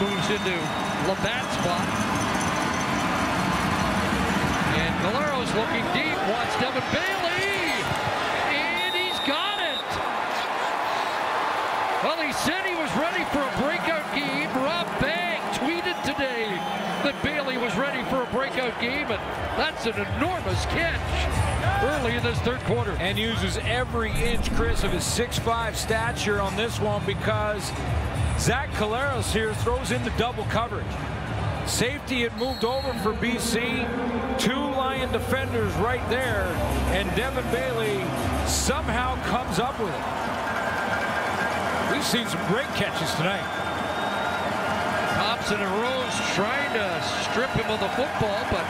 moves into Labatt's spot. And Collaros looking deep, wants Devon Bailey, and he's got it. Well, he said he was ready for a breakout game. Rob Bang tweeted today that Bailey was ready for a breakout game, and that's an enormous catch early in this third quarter. And uses every inch, Chris, of his 6'5 stature on this one because Zach Collaros here throws in the double coverage. Safety had moved over for BC. Two Lion defenders right there. And Devon Bailey somehow comes up with it. We've seen some great catches tonight. Thompson and Rose trying to strip him of the football, but